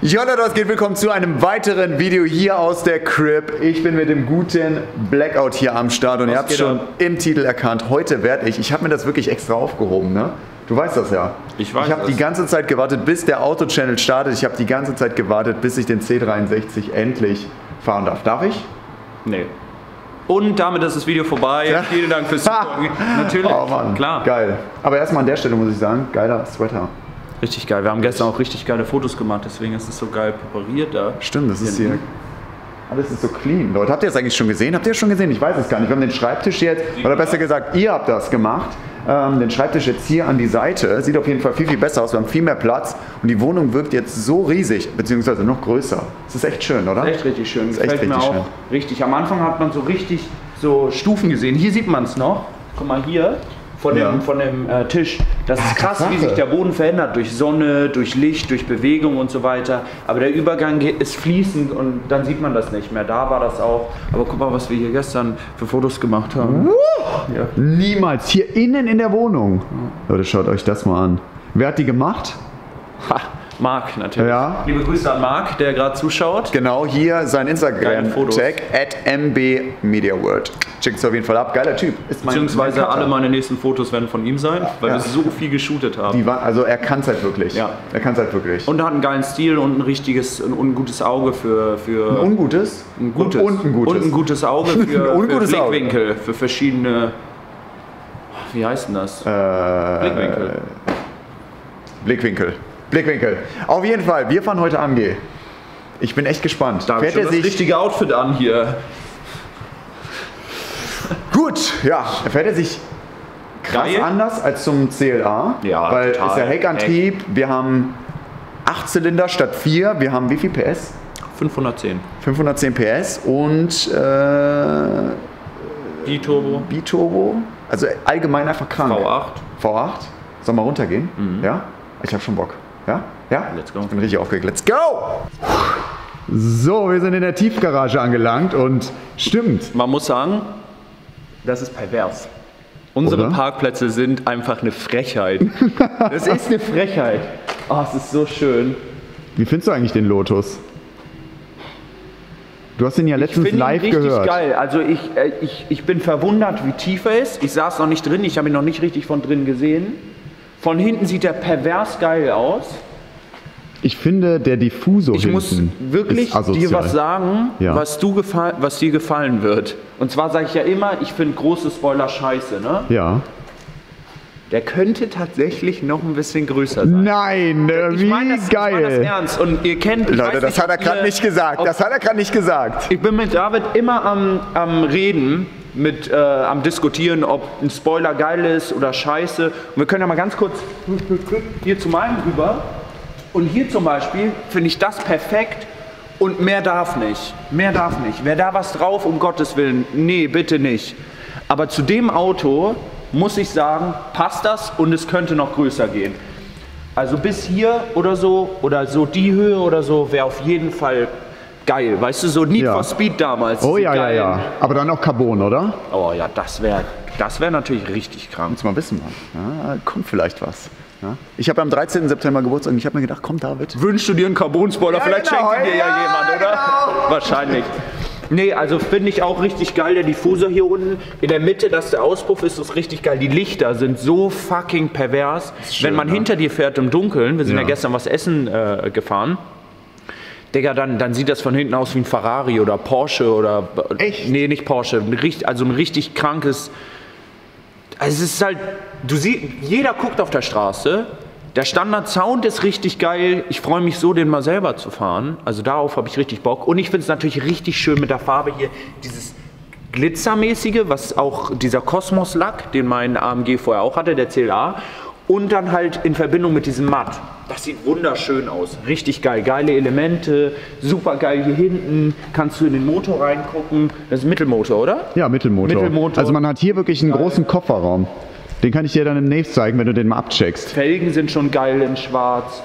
Jo Leute, was geht? Willkommen zu einem weiteren Video hier aus der Crib. Ich bin mit dem guten Blackout hier am Start und Was ihr habt geht schon ab? im Titel erkannt, heute werde ich, ich habe mir das wirklich extra aufgehoben, ne? Du weißt das ja. Ich weiß Ich habe das. die ganze Zeit gewartet, bis der Auto-Channel startet. Ich habe die ganze Zeit gewartet, bis ich den C63 endlich fahren darf. Darf ich? Nee. Und damit ist das Video vorbei. Ja. Vielen Dank fürs Zugucken. Natürlich. Oh Mann, Klar. geil. Aber erstmal an der Stelle muss ich sagen, geiler Sweater. Richtig geil. Wir haben gestern auch richtig geile Fotos gemacht, deswegen ist es so geil präpariert da. Stimmt, das ist hier. Alles ist so clean. Leute, habt ihr das eigentlich schon gesehen? Habt ihr das schon gesehen? Ich weiß es gar nicht. Wir haben den Schreibtisch jetzt, oder besser gesagt, ihr habt das gemacht. Ähm, den Schreibtisch jetzt hier an die Seite. Sieht auf jeden Fall viel, viel besser aus. Wir haben viel mehr Platz und die Wohnung wirkt jetzt so riesig, beziehungsweise noch größer. Das ist echt schön, oder? Echt richtig schön. ist echt Gefällt mir richtig auch schön. richtig. Am Anfang hat man so richtig so Stufen gesehen. Hier sieht man es noch. Guck mal hier von dem, Ja. von dem äh, Tisch. Das ist krass, wie sich der Boden verändert durch Sonne, durch Licht, durch Bewegung und so weiter. Aber der Übergang ist fließend und dann sieht man das nicht mehr. Da war das auch. Aber guck mal, was wir hier gestern für Fotos gemacht haben. Ja. Niemals. Hier innen in der Wohnung. Leute, schaut euch das mal an. Wer hat die gemacht? Ha, Marc natürlich. Ja. Liebe Grüße an Marc, der gerade zuschaut. Genau, hier sein. Instagram-Tag at mbmediaworld. Checkt es auf jeden Fall ab. Geiler Typ. Ist mein, Beziehungsweise mein alle meine nächsten Fotos werden von ihm sein, weil Ja. wir so viel geshootet haben. War, also er kann es halt wirklich. Ja. Er kann es halt wirklich. Und er hat einen geilen Stil und ein richtiges ein gutes Auge für, für ein ungutes? ein gutes, Und, und ein gutes. Und ein gutes Auge für, ungutes für Auge. Blickwinkel, für verschiedene. Wie heißt denn das? Äh, Blickwinkel. Blickwinkel. Blickwinkel. Auf jeden Fall, wir fahren heute AMG. Ich bin echt gespannt. Da Fährt er das sich richtige Outfit an hier. Gut? Ja, fährt er sich krass Geil. anders als zum CLA. Ja, weil total. ist ja Heckantrieb. Wir haben 8 Zylinder statt 4. Wir haben wie viel PS? 510. 510 PS und äh, Biturbo, Biturbo. Also allgemein einfach krank. V8. V8. Soll mal runtergehen? Ja? Ich habe schon Bock. Ja? Ja? Mhm. Let's go. Ich bin richtig aufgeregt. Let's go! So, wir sind in der Tiefgarage angelangt und stimmt. Man muss sagen, das ist pervers. Unsere Oder? Parkplätze sind einfach eine Frechheit. Das ist eine Frechheit. Oh, es ist so schön. Wie findest du eigentlich den Lotus? Du hast ihn ja letztens finde ihn live richtig gehört. geil. Also ich, äh, ich, ich bin verwundert, wie tief er ist. Ich saß noch nicht drin, ich habe ihn noch nicht richtig von drin gesehen. Von hinten sieht er pervers geil aus. Ich finde, der Diffusor Ich muss hinten wirklich ist asozial. dir was sagen, Ja. was, du was dir gefallen wird. Und zwar sage ich ja immer, ich finde große Spoiler scheiße. Ne? Ja. Der könnte tatsächlich noch ein bisschen größer sein. Nein, äh, Ich wie meine das, ich mein das geil. ernst. Und ihr kennt. Leute, das nicht, hat er gerade nicht gesagt. Das hat er gerade nicht gesagt. Ich bin mit David immer am, am Reden, mit, äh, am Diskutieren, ob ein Spoiler geil ist oder scheiße. Und wir können ja mal ganz kurz hier zu meinem rüber. Und hier zum Beispiel finde ich das perfekt und mehr darf nicht. Mehr darf nicht. Wer da was drauf, um Gottes Willen, nee, bitte nicht. Aber zu dem Auto muss ich sagen, passt das und es könnte noch größer gehen. Also bis hier oder so, oder so die Höhe oder so, wäre auf jeden Fall geil. Weißt du, so Need Ja. for Speed damals. Oh ja, ja, geilen- ja. Aber dann auch Carbon, oder? Oh ja, das wäre das wär natürlich richtig krank. Muss mal wissen, Mann. Ja, kommt vielleicht was. Ja. Ich habe am 13. September Geburtstag und ich habe mir gedacht, komm David. Wünschst du dir einen Carbon-Spoiler? Ja, Vielleicht genau, schenkt ihn dir ja, jemand, oder? Wahrscheinlich. Nee, also finde ich auch richtig geil, der Diffusor hier unten. In der Mitte, dass der Auspuff ist, ist richtig geil. Die Lichter sind so fucking pervers. schön, Wenn man ne? hinter dir fährt im Dunkeln, wir sind ja, gestern was essen äh, gefahren, Digga, dann, dann sieht das von hinten aus wie ein Ferrari oder Porsche oder. Echt? Nee, nicht Porsche. Also ein richtig krankes. Also es ist halt. Du siehst, jeder guckt auf der Straße. Der Standard-Sound ist richtig geil. Ich freue mich so, den mal selber zu fahren. Also darauf habe ich richtig Bock. Und ich finde es natürlich richtig schön mit der Farbe hier. Dieses Glitzermäßige, was auch dieser Kosmos-Lack, den mein AMG vorher auch hatte, der CLA. Und dann halt in Verbindung mit diesem Matt. Das sieht wunderschön aus. Richtig geil. Geile Elemente. Super geil hier hinten. Kannst du in den Motor reingucken. Das ist ein Mittelmotor, oder? Ja, Mittelmotor. Mittelmotor. Also man hat hier wirklich einen großen Kofferraum. Den kann ich dir dann demnächst zeigen, wenn du den mal abcheckst. Felgen sind schon geil in schwarz.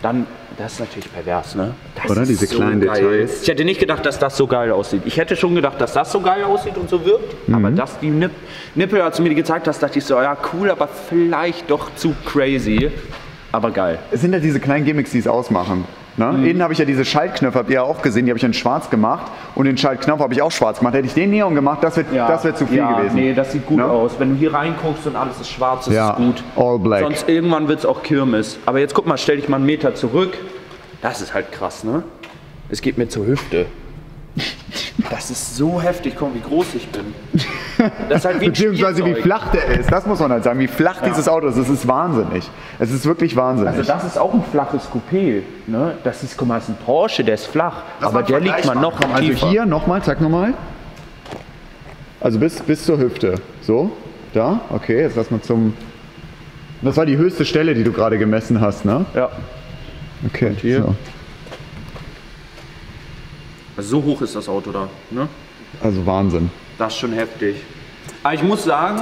Dann, das ist natürlich pervers, ne? Das Oder? ist Diese kleinen Details. Ich hätte nicht gedacht, dass das so geil aussieht. Ich hätte schon gedacht, dass das so geil aussieht und so wirkt. Mhm. Aber das, die Nip Nippel, als du mir die gezeigt hast, dachte ich so, ja, cool, aber vielleicht doch zu crazy. Aber geil. Es sind ja diese kleinen Gimmicks, die es ausmachen. Ne? Innen habe ich ja diese Schaltknöpfe, habt ihr ja auch gesehen, die habe ich in schwarz gemacht. Und den Schaltknopf habe ich auch schwarz gemacht. Hätte ich den Neon gemacht, das wäre das wär zu viel ja, gewesen. Nee, das sieht gut Ne? aus. Wenn du hier reinguckst und alles ist schwarz, das Ja, ist gut. all black. Sonst irgendwann wird es auch Kirmes. Aber jetzt guck mal, stell dich mal einen Meter zurück. Das ist halt krass, ne? Es geht mir zur Hüfte. Das ist so heftig, komm, wie groß ich bin. Das ist halt wie ein Beziehungsweise wie flach der ist, das muss man halt sagen. Wie flach dieses Auto ist, das ist wahnsinnig. Es ist wirklich wahnsinnig. Also das ist auch ein flaches Coupé. Ne? Das ist, guck mal, das ist ein Porsche, der ist flach. aber der liegt mal noch Also tiefer. hier nochmal, zeig nochmal. Also bis, bis zur Hüfte. So, da, okay, jetzt lass mal zum. Das war die höchste Stelle, die du gerade gemessen hast, ne? Ja. Okay. hier? So. Also so hoch ist das Auto da. Ne? Also Wahnsinn. Das ist schon heftig. Aber ich muss sagen,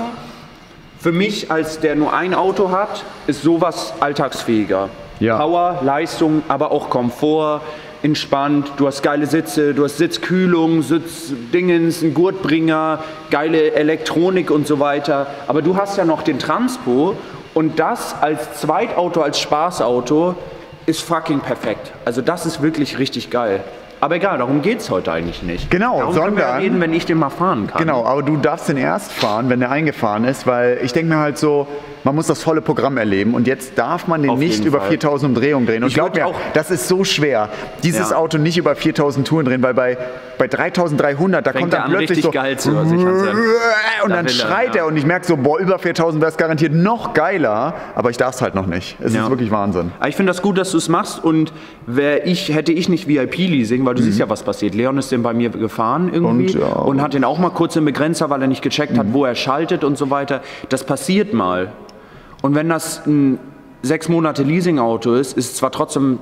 für mich, als der nur ein Auto hat, ist sowas alltagsfähiger. Ja. Power, Leistung, aber auch Komfort, entspannt. Du hast geile Sitze, du hast Sitzkühlung, Sitzdingens, einen Gurtbringer, geile Elektronik und so weiter. Aber du hast ja noch den Transpo und das als Zweitauto, als Spaßauto ist fucking perfekt. Also das ist wirklich richtig geil. Aber egal, darum geht es heute eigentlich nicht. Genau, darum können wir ja sondern- reden, wenn ich den mal fahren kann. Genau, aber du darfst den erst fahren, wenn der eingefahren ist, weil ich denke mir halt so, man muss das volle Programm erleben und jetzt darf man den Auf nicht über Fall. 4000 Umdrehungen drehen. Und Ich glaub mir, auch- das ist so schwer, dieses Ja. Auto nicht über 4000 Touren drehen, weil bei, bei 3300, da kommt er dann an, plötzlich so geil zu sich und Da dann schreit er und ich merke so, boah, über 4000 wäre es garantiert noch geiler, aber ich darf es halt noch nicht. Es Ja. ist wirklich Wahnsinn. Aber ich finde das gut, dass du es machst und wär ich, hätte ich nicht VIP-Leasing, weil du siehst ja, was passiert. Leon ist den bei mir gefahren irgendwie Und, und, ja. hat den auch mal kurz im Begrenzer, weil er nicht gecheckt hat, wo er schaltet und so weiter. Das passiert mal. Und wenn das ein sechs Monate Leasing-Auto ist, ist es zwar trotzdem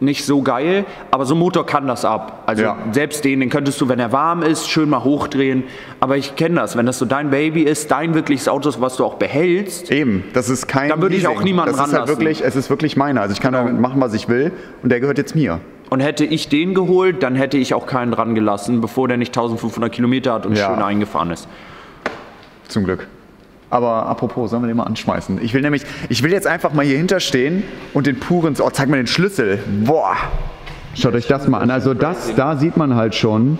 nicht so geil, aber so ein Motor kann das ab. Also Ja. selbst den, den könntest du, wenn er warm ist, schön mal hochdrehen. Aber ich kenne das, wenn das so dein Baby ist, dein wirkliches Auto, ist, was du auch behältst, Eben, das ist kein Da würde ich auch niemanden Das ist halt wirklich, es ist wirklich meiner. Also ich kann damit machen, was ich will und der gehört jetzt mir. Und hätte ich den geholt, dann hätte ich auch keinen dran gelassen, bevor der nicht 1500 Kilometer hat und Ja. schön eingefahren ist. Zum Glück. Aber apropos, sollen wir den mal anschmeißen? Ich will nämlich, ich will jetzt einfach mal hier hinterstehen und den puren, oh, zeig mal den Schlüssel. Boah. Schaut euch das mal an. Also das, da sieht man halt schon,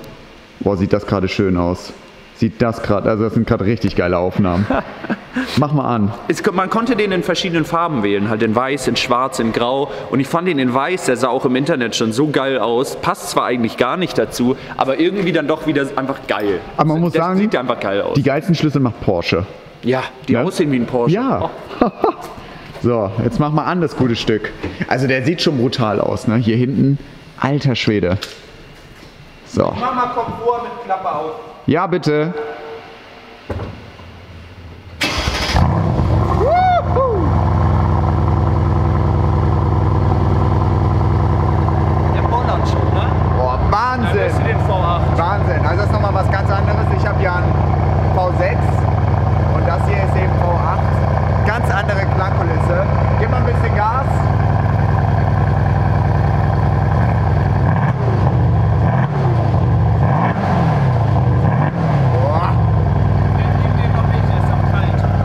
boah, sieht das gerade schön aus. Sieht das gerade, also das sind gerade richtig geile Aufnahmen. Mach mal an. Es, man konnte den in verschiedenen Farben wählen, halt in weiß, in schwarz, in grau. Und ich fand den in weiß, der sah auch im Internet schon so geil aus. Passt zwar eigentlich gar nicht dazu, aber irgendwie dann doch wieder einfach geil. Aber man muss der sagen, sieht einfach geil aus. Die geilsten Schlüssel macht Porsche. Ja, die Ja. aussehen wie ein Porsche. Ja. So, jetzt mach mal an das gute Stück. Also der sieht schon brutal aus, ne? Hier hinten, alter Schwede. So. Mach mal Komfort mit Klappe auf. Ja, bitte. Der bollert schon, ne? Boah, Dann Wahnsinn. wirst du den V8. Wahnsinn. Also das ist nochmal was ganz anderes. Ich habe ja einen V6 und das hier ist eben V8. Ganz andere Klangkulisse. Gib mal ein bisschen Gas. Boah.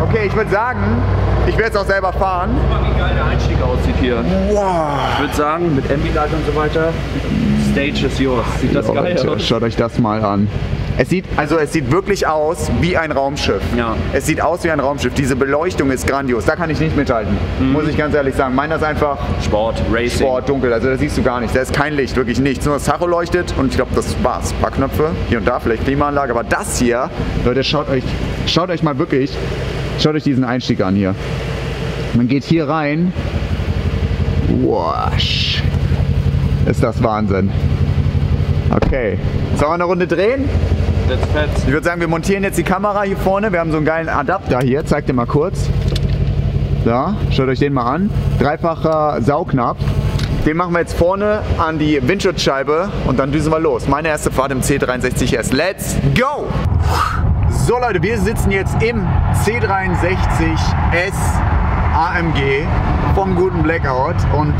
Okay, ich würde sagen, ich werde jetzt auch selber fahren. Guck mal, wie geil der Einstieg aussieht hier. Wow. Ich würde sagen, mit Ambilight und so weiter, Stage is yours. Sieht das geil Leute, aus? schaut euch das mal an. Es sieht, also es sieht wirklich aus wie ein Raumschiff. Ja. Es sieht aus wie ein Raumschiff. Diese Beleuchtung ist grandios. Da kann ich nicht mithalten. Mhm. Muss ich ganz ehrlich sagen. Meiner ist einfach Sport, Racing. Sport, dunkel. Also da siehst du gar nichts. Da ist kein Licht, wirklich nichts. Nur das Tacho leuchtet und ich glaube, das war's. Ein paar Knöpfe, hier und da, vielleicht Klimaanlage. Aber das hier, Leute, schaut euch, schaut euch mal wirklich, schaut euch diesen Einstieg an hier. Man geht hier rein. Wasch. Ist das Wahnsinn. Okay. Sollen wir eine Runde drehen? That's fett. Ich würde sagen, wir montieren jetzt die Kamera hier vorne. Wir haben so einen geilen Adapter hier. Zeig dir mal kurz. Da, schaut euch den mal an. Dreifacher Saugnapf. Den machen wir jetzt vorne an die Windschutzscheibe und dann düsen wir los. Meine erste Fahrt im C63S. Let's go! So Leute, wir sitzen jetzt im C63S AMG vom guten Blackout und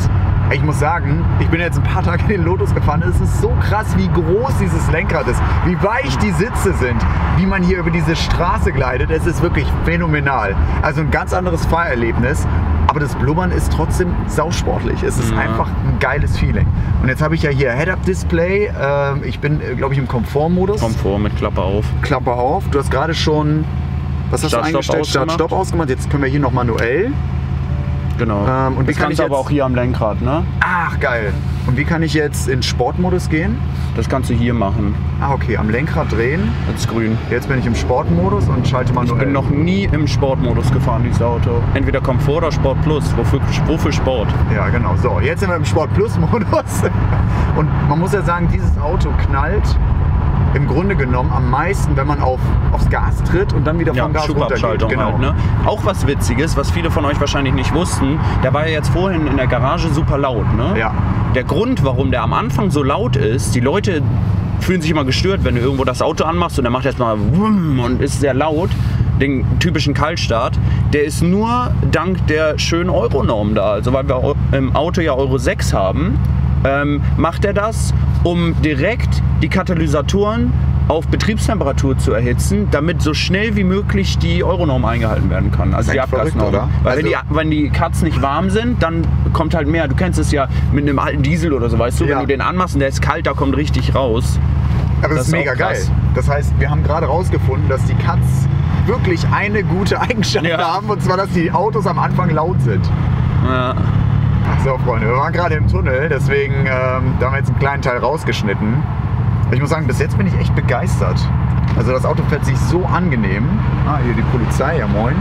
ich muss sagen, ich bin jetzt ein paar Tage in den Lotus gefahren. Es ist so krass, wie groß dieses Lenkrad ist, wie weich die Sitze sind, wie man hier über diese Straße gleitet. Es ist wirklich phänomenal. Also ein ganz anderes Fahrerlebnis. Aber das Blubbern ist trotzdem sausportlich. Es ist Ja. einfach ein geiles Feeling. Und jetzt habe ich ja hier Head-Up-Display. Ähm, ich bin, äh, glaube ich, im Komfortmodus. Komfort mit Klappe auf. Klappe auf. Du hast gerade schon, was hast Start, du eingestellt? Start, ausgemacht. Stopp ausgemacht. Jetzt können wir hier noch manuell. Genau. Ähm, und wie das kann kannst ich du aber jetzt- auch hier am Lenkrad, ne? Ach, geil. Und wie kann ich jetzt in Sportmodus gehen? Das kannst du hier machen. Ah, okay, am Lenkrad drehen. Das ist grün. Jetzt bin ich im Sportmodus und schalte Ich manuell. bin noch nie im Sportmodus gefahren, dieses Auto. Entweder Komfort oder Sport Plus. Wofür, wofür Sport? Ja, genau. So, jetzt sind wir im Sport Plus Modus. Und man muss ja sagen, dieses Auto knallt im Grunde genommen am meisten, wenn man auf, aufs Gas tritt und dann wieder vom Gas runtergeht. Genau. halt, ne? Auch was Witziges, was viele von euch wahrscheinlich nicht wussten, der war ja jetzt vorhin in der Garage super laut, ne? Ja. Der Grund, warum der am Anfang so laut ist, die Leute fühlen sich immer gestört, wenn du irgendwo das Auto anmachst und der macht erstmal wumm und ist sehr laut, den typischen Kaltstart, der ist nur dank der schönen Euronorm da. Also weil wir im Auto ja Euro 6 haben, ähm, macht er das, um direkt die Katalysatoren auf Betriebstemperatur zu erhitzen, damit so schnell wie möglich die Euronorm eingehalten werden kann. Also die verrückt, Abgasnorm. oder? Weil wenn, Also- die, wenn die Cuts nicht warm sind, dann kommt halt mehr. Du kennst es ja mit einem alten Diesel oder so, weißt du, Ja. wenn du den anmachst und der ist kalt, da kommt richtig raus. Aber das, Das ist mega geil. Das heißt, wir haben gerade rausgefunden, dass die Cuts wirklich eine gute Eigenschaft Ja. haben, und zwar, dass die Autos am Anfang laut sind. Ja. So, Freunde, wir waren gerade im Tunnel, deswegen ähm, da haben wir jetzt einen kleinen Teil rausgeschnitten. Ich muss sagen, bis jetzt bin ich echt begeistert. Also das Auto fährt sich so angenehm. Ah, hier die Polizei, ja moin.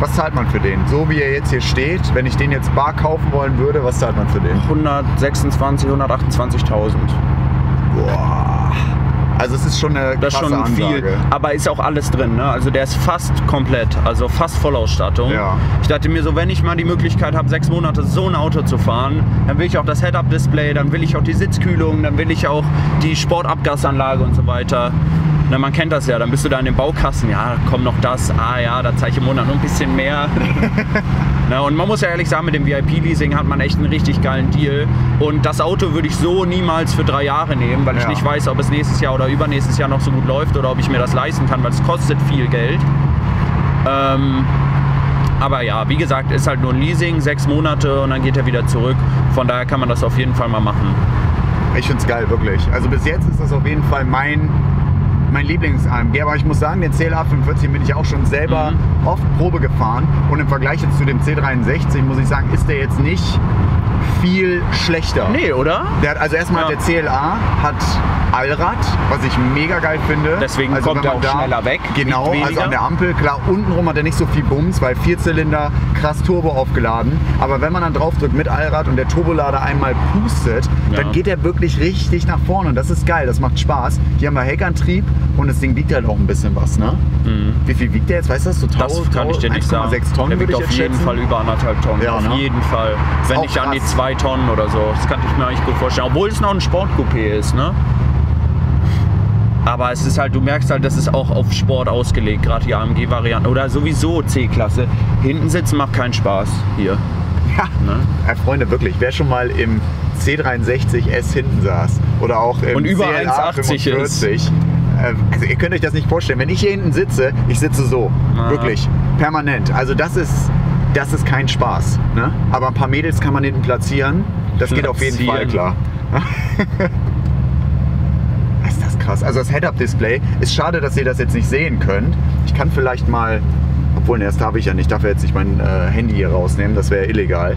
Was zahlt man für den? So wie er jetzt hier steht, wenn ich den jetzt bar kaufen wollen würde, was zahlt man für den? 126, 128.000. Boah. Also es ist schon eine Das ist krasse schon Ansage. viel. Aber ist auch alles drin. Ne? Also der ist fast komplett, also fast Vollausstattung. Ja. Ich dachte mir so, wenn ich mal die Möglichkeit habe, sechs Monate so ein Auto zu fahren, dann will ich auch das Head-Up-Display, dann will ich auch die Sitzkühlung, dann will ich auch die Sportabgasanlage und so weiter. Na, man kennt das ja, dann bist du da in den Baukasten, ja, komm noch das, ah ja, da zeige ich im Monat noch ein bisschen mehr. Na, und man muss ja ehrlich sagen, mit dem VIP-Leasing hat man echt einen richtig geilen Deal. Und das Auto würde ich so niemals für drei Jahre nehmen, weil ich Ja. nicht weiß, ob es nächstes Jahr oder übernächstes Jahr noch so gut läuft oder ob ich mir das leisten kann, weil es kostet viel Geld. Ähm, aber ja, wie gesagt, ist halt nur ein Leasing, sechs Monate und dann geht er wieder zurück. Von daher kann man das auf jeden Fall mal machen. Ich finde es geil, wirklich. Also bis jetzt ist das auf jeden Fall mein, mein Lieblings-AMG. Aber ich muss sagen, den CLA 45 bin ich auch schon selber Mhm. oft Probe gefahren. Und im Vergleich jetzt zu dem C63 muss ich sagen, ist der jetzt nicht viel schlechter. Nee, oder? Der hat, also erstmal Ja. der CLA hat Allrad, was ich mega geil finde. Deswegen also kommt er auch schneller weg, Genau, also an der Ampel, klar, untenrum hat er nicht so viel Bums, weil Vierzylinder, krass Turbo aufgeladen. Aber wenn man dann draufdrückt mit Allrad und der Turbolader einmal pustet, Ja. dann geht er wirklich richtig nach vorne und das ist geil, das macht Spaß. Hier haben wir Heckantrieb und das Ding wiegt halt auch ein bisschen was, ne? Wie viel wiegt der jetzt? Weißt du das? So Mhm. Das tau- kann ich dir nicht sagen. 1,6 Tonnen Der wiegt ich auf jeden schätzen. Fall über anderthalb Tonnen. Ja, auf ne? jeden Fall. Wenn nicht an die zwei Tonnen oder so. Das kann ich mir eigentlich gut vorstellen. Obwohl es noch ein Sportcoupé ist, ne? Aber es ist halt, du merkst halt, das ist auch auf Sport ausgelegt, gerade die AMG-Variante. Oder sowieso C-Klasse. Hinten sitzen macht keinen Spaß hier. Ja, Ne? Ja, Freunde, wirklich, wer schon mal im C63S hinten saß oder auch im Und über CLA 1,80 45, äh, also ihr könnt euch das nicht vorstellen. Wenn ich hier hinten sitze, ich sitze so, Ah. wirklich, permanent. Also das ist, das ist kein Spaß. Ne? Aber ein paar Mädels kann man hinten platzieren. Das geht auf jeden Fall Platzieren. klar. das krass. Also das Head-Up-Display ist schade, dass ihr das jetzt nicht sehen könnt. Ich kann vielleicht mal, obwohl, das darf ich ja nicht, ich darf jetzt nicht mein äh, Handy hier rausnehmen, das wäre illegal.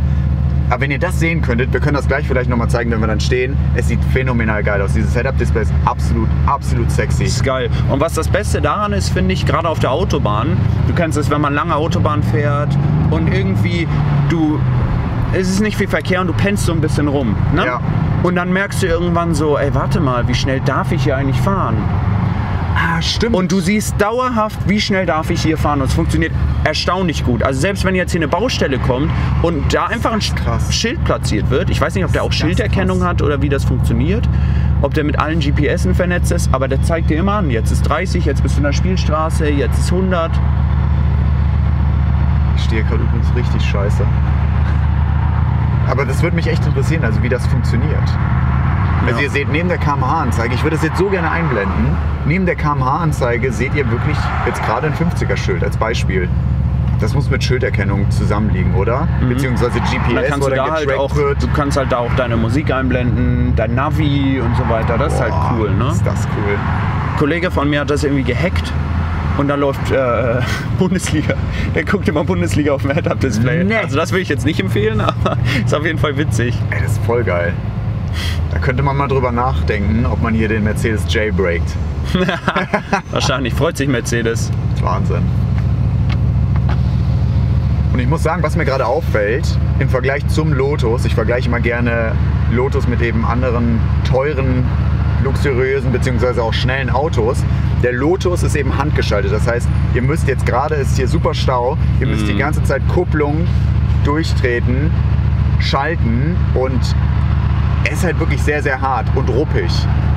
Aber wenn ihr das sehen könntet, wir können das gleich vielleicht nochmal zeigen, wenn wir dann stehen. Es sieht phänomenal geil aus. Dieses Head-Up-Display ist absolut, absolut sexy. ist geil. Und was das Beste daran ist, finde ich, gerade auf der Autobahn, du kennst es, wenn man lange Autobahn fährt und irgendwie du, es ist nicht viel Verkehr und du pennst so ein bisschen rum. Ne? Ja. Und dann merkst du irgendwann so, ey, warte mal, wie schnell darf ich hier eigentlich fahren? Ah, stimmt. Und du siehst dauerhaft, wie schnell darf ich hier fahren. Und es funktioniert erstaunlich gut. Also selbst wenn jetzt hier eine Baustelle kommt und da einfach ein krass. Schild platziert wird, ich weiß nicht, ob der auch Schilderkennung hat oder wie das funktioniert, ob der mit allen GPSen vernetzt ist, aber der zeigt dir immer an, jetzt ist 30, jetzt bist du in der Spielstraße, jetzt ist 100. Ich stehe gerade übrigens richtig scheiße. Aber das würde mich echt interessieren, also wie das funktioniert. Also Ja. ihr seht neben der kmh-Anzeige, ich würde das jetzt so gerne einblenden, neben der kmh-Anzeige seht ihr wirklich jetzt gerade ein 50er-Schild als Beispiel. Das muss mit Schilderkennung zusammenliegen, oder? Beziehungsweise Und dann GPS, kannst wo du dann da halt auch, wird. du kannst halt da auch deine Musik einblenden, dein Navi und so weiter. Das ist halt Boah, cool, ne? Ist das cool. Ein Kollege von mir hat das irgendwie gehackt und da läuft äh, Bundesliga. Der guckt immer Bundesliga auf dem Head-Up-Display. Nee. Also das will ich jetzt nicht empfehlen, aber ist auf jeden Fall witzig. Ey, das ist voll geil. Da könnte man mal drüber nachdenken, ob man hier den Mercedes jailbreakt. Wahrscheinlich freut sich Mercedes. Das ist Wahnsinn. Und ich muss sagen, was mir gerade auffällt, im Vergleich zum Lotus, ich vergleiche mal gerne Lotus mit eben anderen teuren, luxuriösen bzw. auch schnellen Autos. Der Lotus ist eben handgeschaltet. Das heißt, ihr müsst jetzt gerade, ist hier super Stau, ihr müsst die ganze Zeit Kupplung durchtreten, schalten und er ist halt wirklich sehr, sehr hart und ruppig.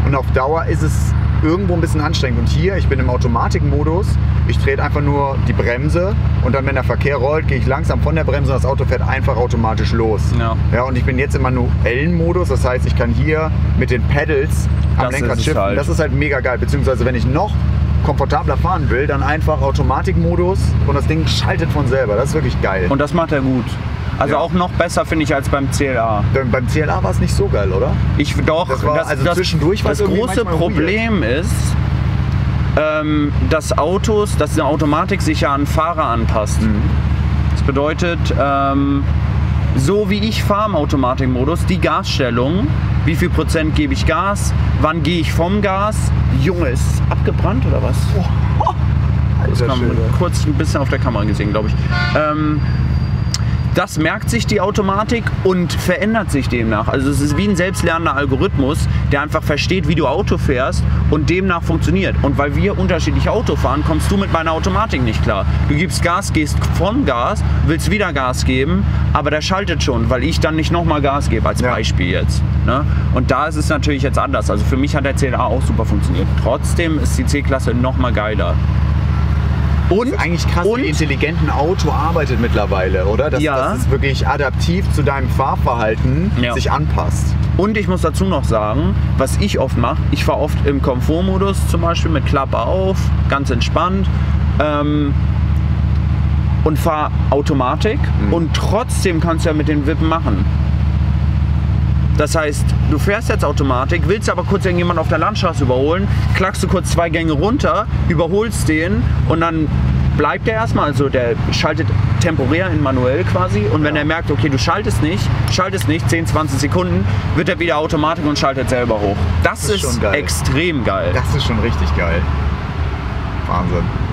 Und auf Dauer ist es irgendwo ein bisschen anstrengend. Und hier, ich bin im Automatikmodus, ich trete einfach nur die Bremse und dann, wenn der Verkehr rollt, gehe ich langsam von der Bremse und das Auto fährt einfach automatisch los. Ja. ja und ich bin jetzt im manuellen Modus, das heißt, ich kann hier mit den Pedals am Das Lenkrad shiften. halt. Das ist halt mega geil. Beziehungsweise, wenn ich noch komfortabler fahren will, dann einfach Automatikmodus und das Ding schaltet von selber. Das ist wirklich geil. Und das macht er gut. Also Ja. auch noch besser finde ich als beim CLA. Denn beim CLA war es nicht so geil, oder? Ich doch. Das war- also zwischendurch war das es irgendwie große Problem ist, ähm, dass Autos, dass eine Automatik sich ja an Fahrer anpasst. Mhm. Das bedeutet, ähm, so wie ich fahre im Automatikmodus, die Gasstellung, wie viel Prozent gebe ich Gas, wann gehe ich vom Gas, Junge, ist abgebrannt oder was? Das Alter haben wir Schwede. kurz ein bisschen auf der Kamera gesehen, glaube ich. Ähm, das merkt sich die Automatik und verändert sich demnach. Also es ist wie ein selbstlernender Algorithmus, der einfach versteht, wie du Auto fährst und demnach funktioniert. Und weil wir unterschiedlich Auto fahren, kommst du mit meiner Automatik nicht klar. Du gibst Gas, gehst vom Gas, willst wieder Gas geben, aber der schaltet schon, weil ich dann nicht nochmal Gas gebe, als Ja. Beispiel jetzt. Ne? Und da ist es natürlich jetzt anders. Also für mich hat der CLA auch super funktioniert. Trotzdem ist die C-Klasse nochmal geiler. Und, Eigentlich krass, und wie intelligent ein Auto arbeitet mittlerweile, oder? Dass, Ja. dass es wirklich adaptiv zu deinem Fahrverhalten Ja. sich anpasst. Und ich muss dazu noch sagen, was ich oft mache, ich fahre oft im Komfortmodus zum Beispiel mit Klappe auf, ganz entspannt ähm, und fahre Automatik und trotzdem kannst du ja mit den Wippen machen. Das heißt, du fährst jetzt Automatik, willst aber kurz irgendjemand auf der Landstraße überholen, klackst du kurz zwei Gänge runter, überholst den und dann bleibt er erstmal, also der schaltet temporär in manuell quasi und wenn er merkt, okay, du schaltest nicht, schaltest nicht, 10, 20 Sekunden, wird er wieder Automatik und schaltet selber hoch. Das, Das ist ist, schon geil. extrem geil. Das ist schon richtig geil. Wahnsinn.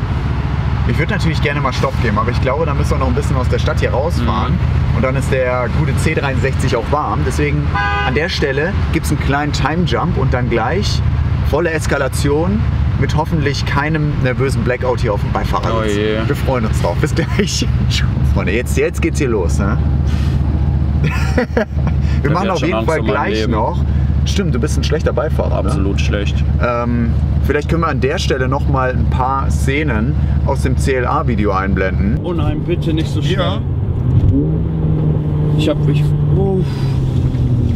Ich würde natürlich gerne mal Stopp geben, aber ich glaube, da müssen wir noch ein bisschen aus der Stadt hier rausfahren. Mhm. Und dann ist der gute C63 auch warm. Deswegen an der Stelle gibt es einen kleinen Time Jump und dann gleich volle Eskalation mit hoffentlich keinem nervösen Blackout hier auf dem Beifahrersitz. Oh je. Wir freuen uns drauf. Bis gleich. Freunde, jetzt, jetzt geht's hier los. Ne? Wir machen auf jeden Fall gleich noch. Stimmt, du bist ein schlechter Beifahrer. Ne? Absolut schlecht. Ähm, vielleicht können wir an der Stelle noch mal ein paar Szenen aus dem CLA-Video einblenden. Oh nein, bitte nicht so schnell. Ja. Ich hab. Ich, oh.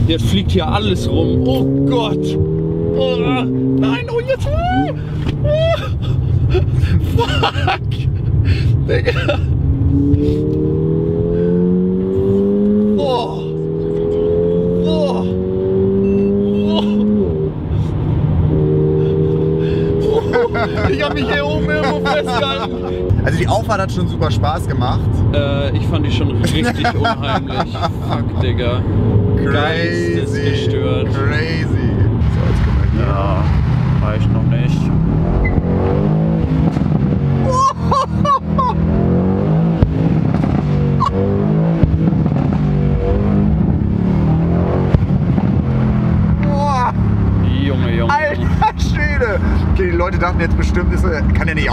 Jetzt fliegt hier alles rum. Oh Gott. Oh, nein, oh jetzt. Oh. Oh. Fuck. Digga. Oh. Oh. Oh. Ich hab mich hier oben irgendwo festgehalten. Also die Auffahrt hat schon super Spaß gemacht. Äh, ich fand die schon richtig unheimlich. Fuck, Digga. Geistesgestört.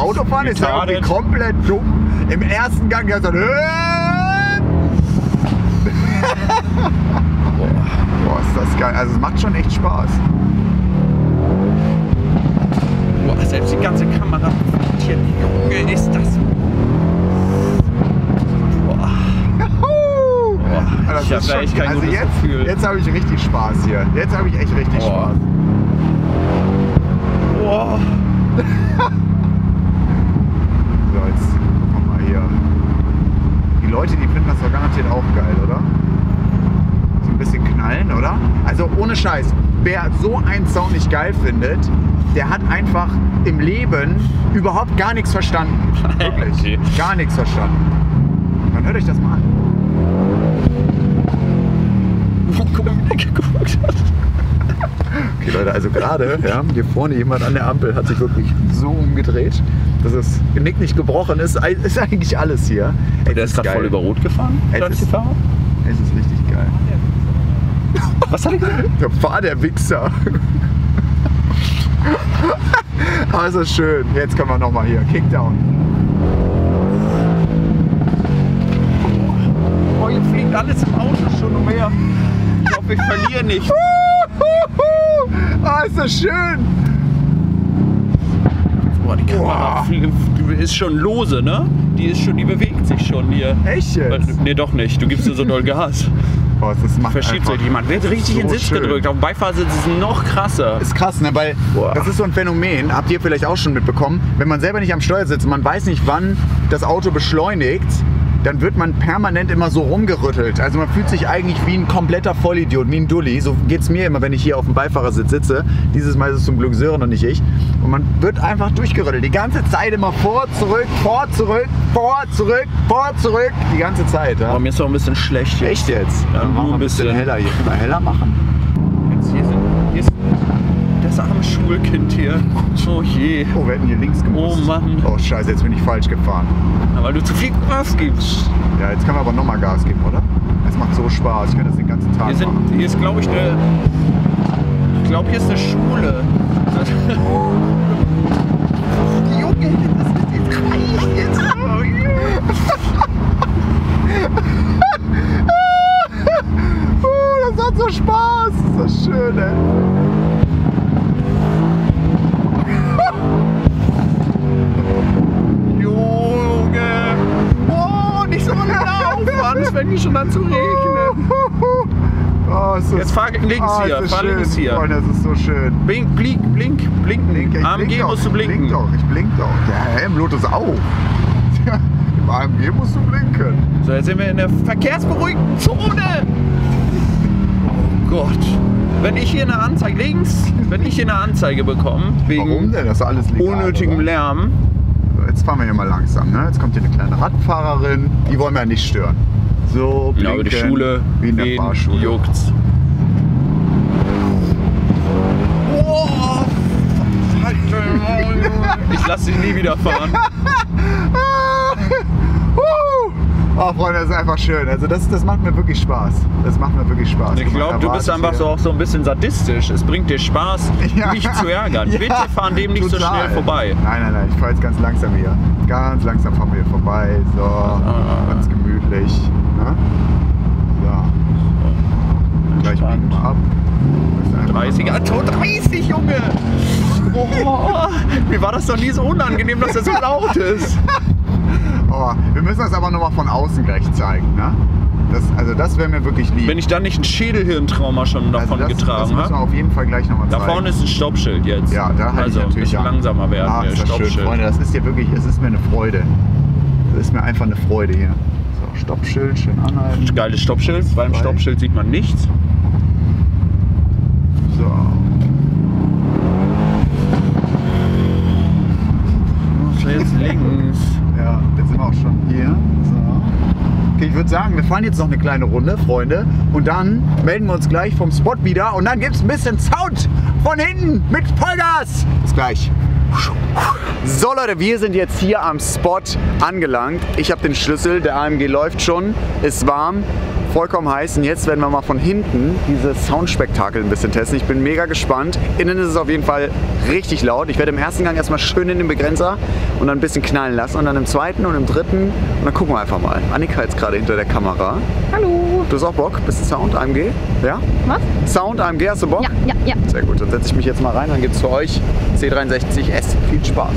Er- kann er nicht Auto fahren? Ist er irgendwie komplett dumm? Im ersten Gang hat er Boah, ist das geil. Also es macht schon echt Spaß. Boah, selbst die ganze Kamera hier. Junge, ist das. Boah. Boah, das ich ist schon- echt kein also gutes jetzt, Gefühl. Jetzt habe ich richtig Spaß hier. Jetzt habe ich echt richtig Boah. Spaß. Boah. So, jetzt gucken wir mal hier. Das doch garantiert auch geil, oder? So ein bisschen knallen, oder? Also ohne Scheiß, wer so einen Sound nicht geil findet, der hat einfach im Leben überhaupt gar nichts verstanden. Wirklich. Okay. Gar nichts verstanden. Dann hört euch das mal an. Guck mal, wie geguckt hat. Okay, Leute, also gerade, ja, hier vorne jemand an der Ampel hat sich wirklich so umgedreht, dass das Genick nicht gebrochen ist. Ist eigentlich alles hier. Ey, Der ist gerade voll über Rot gefahren. Ey, ist- Taxifahrer. Es ist richtig geil. Was hat er gesagt? Der war der Wichser. Also schön. Jetzt kommen wir nochmal hier. Kickdown. Oh, hier fliegt alles im Auto schon umher. Ich hoffe, ich verliere nicht. Ah, ist das schön. Boah, die Kamera die ist schon lose, ne? Die ist schon, die bewegt sich schon hier. Echt jetzt? Nee, doch nicht. Du gibst dir so doll Gas. Boah, das macht Verschiebt sich. Man wird richtig so in den Sitz schön. gedrückt. Auf dem Beifahrersitz ist es noch krasser. Ist krass, ne? Weil Boah. das ist so ein Phänomen, habt ihr vielleicht auch schon mitbekommen, wenn man selber nicht am Steuer sitzt und man weiß nicht, wann das Auto beschleunigt, dann wird man permanent immer so rumgerüttelt. Also man fühlt sich eigentlich wie ein kompletter Vollidiot, wie ein Dulli. So geht's mir immer, wenn ich hier auf dem Beifahrersitz sitze. Dieses Mal ist es zum Glück Sören und nicht ich. Und man wird einfach durchgerüttelt. Die ganze Zeit immer vor, zurück, vor, zurück, vor, zurück, vor, zurück. Die ganze Zeit. Ja? Aber mir ist doch ein bisschen schlecht hier. Echt jetzt? Ja, ein ein bisschen bisschen. heller hier. Können wir heller machen? Jetzt hier, sind, hier ist das Schulkind hier. Oh je. Oh, wir hätten hier links gemusst. Oh Mann. Oh scheiße, jetzt bin ich falsch gefahren. Na, Weil du zu viel Gas gibst. Ja, jetzt können wir aber nochmal Gas geben, oder? Es macht so Spaß. Ich könnte das den ganzen Tag Hier, sind, machen. hier ist, glaube ich, eine. Ich glaube, hier ist eine Schule. Junge, das ist jetzt reicht jetzt. oh, das hat so Spaß. Das ist so schön, fängt schon an zu regnen. Oh, Jetzt fahr links Ah, hier, fahr schön. links hier. Freunde, das ist so schön. Blink, blink, blink, blinken. Blink, ich AMG blink doch, musst du ich blinken. Blink doch, ich blink doch. Der Helm Lotus auch. Ja, Im AMG musst du blinken. So, jetzt sind wir in der verkehrsberuhigten Zone. Oh Gott. Wenn ich hier eine Anzeige, links, wenn ich hier eine Anzeige bekomme, wegen Warum denn? Das ist alles legal. unnötigem oder? Lärm, jetzt fahren wir hier mal langsam. Ne? Jetzt kommt hier eine kleine Radfahrerin. Die wollen wir ja nicht stören. So, ja, aber die blinken, Schule, Wie in der Fahrschule. juckt's. Oh, ich lass dich nie wieder fahren. Oh, Freunde, das ist einfach schön. Also das, das macht mir wirklich Spaß. Das macht mir wirklich Spaß. Ich glaube, du bist einfach so auch so ein bisschen sadistisch. Es bringt dir Spaß, Ja. mich zu ärgern. Ja, Bitte fahren dem nicht so total. schnell vorbei. Nein, nein, nein, ich fahre jetzt ganz langsam hier. Ganz langsam fahren wir hier vorbei. So, Ah. ganz gemütlich. Ne? So, gleich biegen wir ab. Das ist einfach 30, mal- ah, Tor 30, Junge! Oh, mir war das doch nie so unangenehm, dass er so laut ist. Oh, wir müssen das aber nochmal von außen gleich zeigen. Ne? Das, also das wäre mir wirklich lieb. Wenn ich dann nicht ein Schädelhirntrauma schon also davon das, das getragen müssen wir habe. auf jeden Fall gleich nochmal Da zeigen. vorne ist ein Stoppschild jetzt. Ja, da halte also ich natürlich an. langsamer werden. Ah, ist das schön. Freunde. Das ist hier wirklich, es ist mir eine Freude. Das ist mir einfach eine Freude hier. Stoppschild, schön anhalten. Geiles Stoppschild. Beim Zwei. Stoppschild sieht man nichts. So. Jetzt links. Ja, jetzt sind wir auch schon hier. So. Okay, ich würde sagen, wir fahren jetzt noch eine kleine Runde, Freunde. Und dann melden wir uns gleich vom Spot wieder. Und dann gibt es ein bisschen Sound von hinten mit Vollgas. Bis gleich. So Leute, wir sind jetzt hier am Spot angelangt. Ich habe den Schlüssel, der AMG läuft schon, ist warm, vollkommen heiß. Und jetzt werden wir mal von hinten dieses Soundspektakel ein bisschen testen. Ich bin mega gespannt. Innen ist es auf jeden Fall richtig laut. Ich werde im ersten Gang erstmal schön in den Begrenzer und dann ein bisschen knallen lassen. Und dann im zweiten und im dritten. Und dann gucken wir einfach mal. Annika ist gerade hinter der Kamera. Hallo. Du hast auch Bock? Bist du Sound AMG? Ja? Was? Sound AMG, hast du Bock? Ja, ja, ja. Sehr gut, dann setze ich mich jetzt mal rein, dann gibt es für euch C63S. Viel Spaß.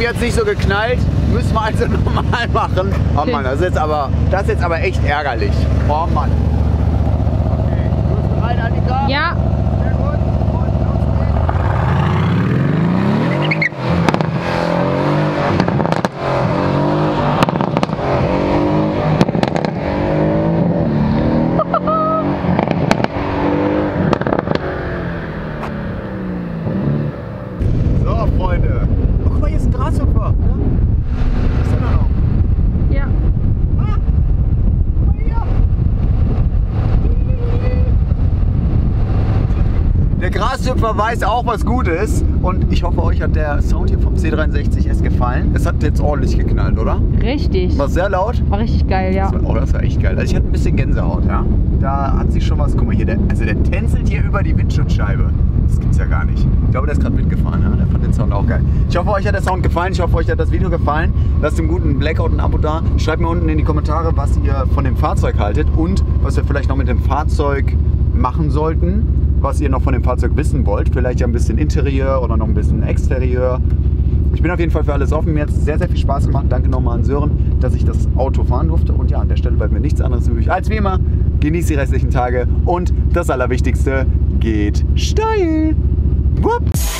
Jetzt nicht so geknallt. Müssen wir also normal machen. Oh Mann, das ist jetzt aber, das ist jetzt aber echt ärgerlich. Oh Mann. Okay, du bist bereit, Annika? Ja. Sehr gut. Und los geht's. So, Freunde. Oh, guck mal, hier ist ein Grashüpfer. Ja? Ist er da noch? Ja. Ah, guck mal hier. Grashüpfer weiß auch, was gut ist. Und ich hoffe, euch hat der Sound hier vom C63S gefallen. Es hat jetzt ordentlich geknallt, oder? Richtig. War sehr laut. War richtig geil, ja. Das war, oh, das war echt geil. Also ich hatte ein bisschen Gänsehaut, ja. Da hat sich schon was. Guck mal hier, der, also der tänzelt hier über die Windschutzscheibe. Das gibt's ja gar nicht. Ich glaube, der ist gerade mitgefahren, ja. Der fand den Sound auch geil. Ich hoffe, euch hat der Sound gefallen. Ich hoffe, euch hat das Video gefallen. Lasst dem guten Blackout ein Abo da. Schreibt mir unten in die Kommentare, was ihr von dem Fahrzeug haltet und was wir vielleicht noch mit dem Fahrzeug machen sollten. Was ihr noch von dem Fahrzeug wissen wollt. Vielleicht ja ein bisschen Interieur oder noch ein bisschen Exterieur. Ich bin auf jeden Fall für alles offen. Mir hat es sehr, sehr viel Spaß gemacht. Danke nochmal an Sören, dass ich das Auto fahren durfte. Und ja, an der Stelle bleibt mir nichts anderes übrig als wie immer. Genießt die restlichen Tage und das Allerwichtigste, geht steil. Whoops.